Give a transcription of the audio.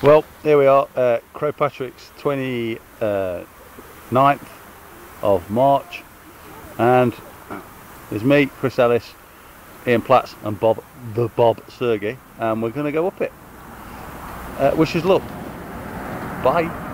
Well, here we are, uh, Croagh Patrick's 29th uh, of March, and there's me, Chris Ellis, Ian Platts, and Bob, the Bob Surgey, and we're going to go up it. Uh, wish us luck. Bye.